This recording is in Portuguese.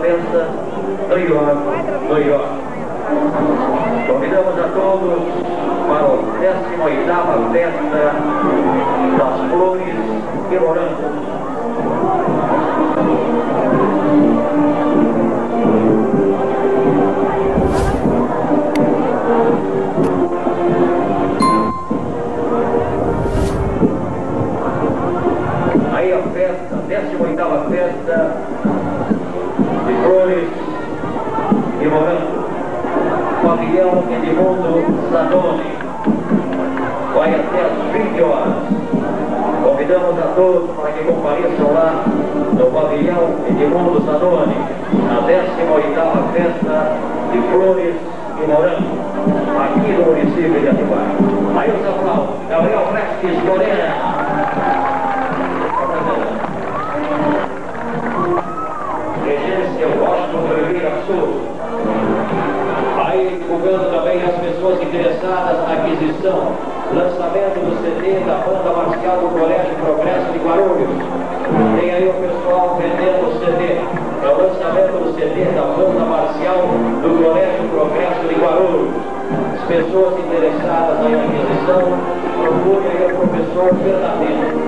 festa New York, New York. Convidamos a todos para a 18ª festa das flores e. Aí a festa, 18ª festa de flores e morango. Pavilhão Edmundo Zanoni. Até às 20 horas. Convidamos a todos para que compareçam lá no pavilhão Edmundo Zanoni, na 18ª festa de flores e morango, aqui no município de Atibaia. Aí os aplausos. Gabriel Prestes Morena. pessoas interessadas na aquisição, lançamento do CD da banda marcial do Colégio Progresso de Guarulhos. Tem aí o pessoal vendendo o CD. É o lançamento do CD da banda marcial do Colégio Progresso de Guarulhos. As pessoas interessadas na aquisição, procurem aí o professor Fernandinho.